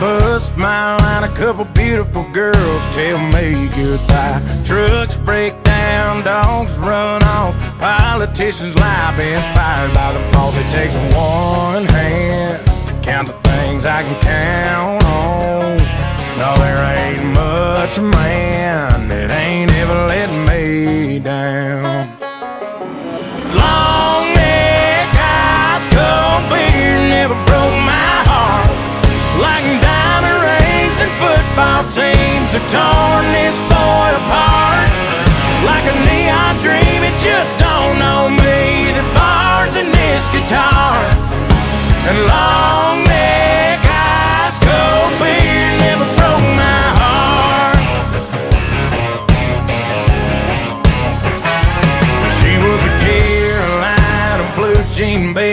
bust my line, a couple beautiful girls tell me goodbye. Trucks break down, dogs run off, politicians lie, been fired by the boss. It takes one hand to count the things I can count on. No, there ain't much man teams have torn this boy apart. Like a neon dream, it just don't know me. The bars in this guitar and long neck, ice cold beer never broke my heart. She was a Carolina blue jean baby,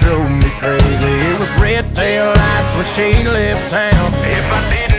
drove me crazy. It was red tail lights when she left town. If I didn't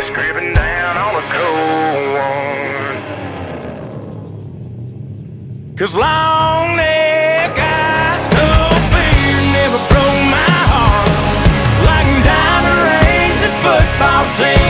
that's down on a cold one. Cause long neck ice cold beer never broke my heart. Like rings and football teams.